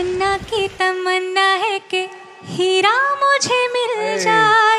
तमन्ना की तमन्ना है कि हीरा मुझे मिल जाए।